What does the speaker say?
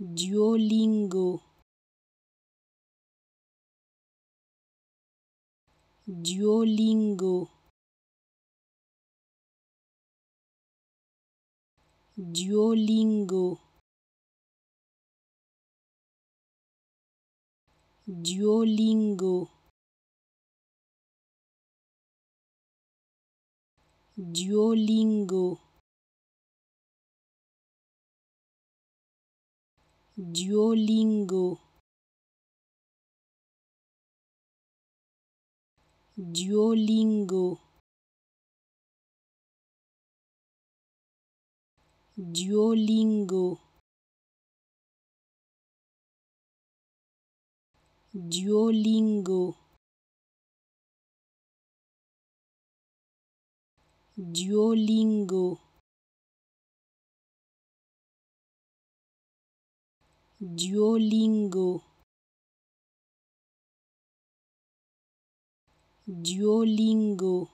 Duolingo. Duolingo. Duolingo. Duolingo. Duolingo Duolingo. Duolingo. Duolingo. Duolingo. Duolingo Duolingo. Duolingo